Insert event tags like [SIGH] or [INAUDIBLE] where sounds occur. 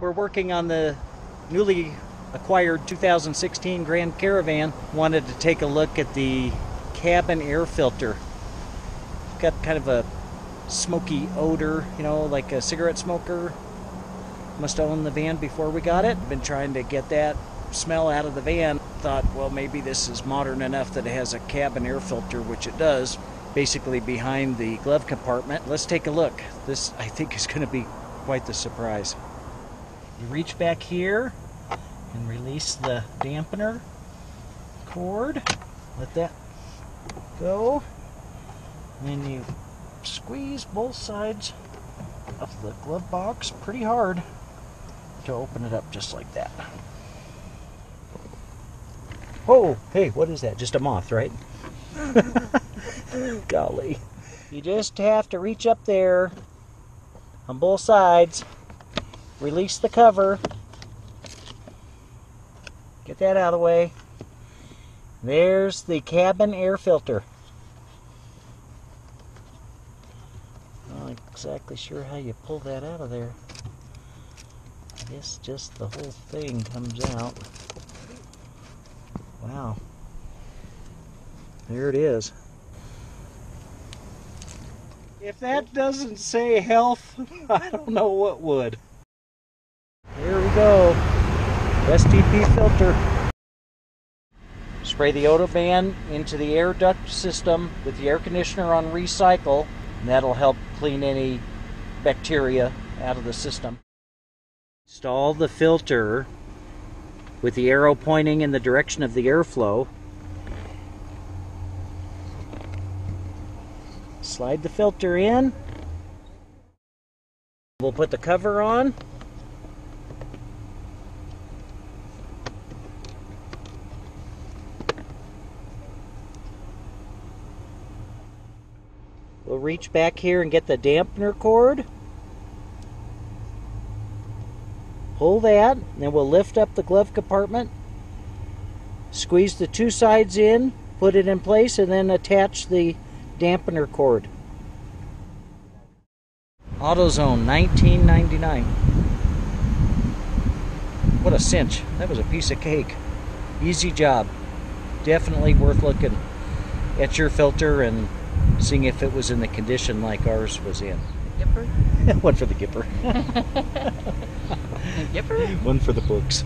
We're working on the newly acquired 2016 Grand Caravan. Wanted to take a look at the cabin air filter. Got kind of a smoky odor, you know, like a cigarette smoker. Must owned the van before we got it. Been trying to get that smell out of the van. Thought, well, maybe this is modern enough that it has a cabin air filter, which it does, basically behind the glove compartment. Let's take a look. This, I think, is going to be quite the surprise. You reach back here and release the dampener cord. Let that go. Then you squeeze both sides of the glove box pretty hard to open it up just like that. Oh, hey, what is that? Just a moth, right? [LAUGHS] Golly. You just have to reach up there on both sides, release the cover, get that out of the way. There's the cabin air filter. Not exactly sure how you pull that out of there. I guess just the whole thing comes out. Wow. There it is. If that doesn't say health, [LAUGHS] I don't know what would. Go. STP filter. Spray the Odoban into the air duct system with the air conditioner on recycle, and that'll help clean any bacteria out of the system. Install the filter with the arrow pointing in the direction of the airflow. Slide the filter in. We'll put the cover on. We'll reach back here and get the dampener cord. Pull that, then we'll lift up the glove compartment. Squeeze the two sides in, put it in place, and then attach the dampener cord. AutoZone 1999. What a cinch. That was a piece of cake. Easy job. Definitely worth looking at your filter and seeing if it was in the condition like ours was in. Gipper? [LAUGHS] One for the Gipper. [LAUGHS] Gipper? One for the books.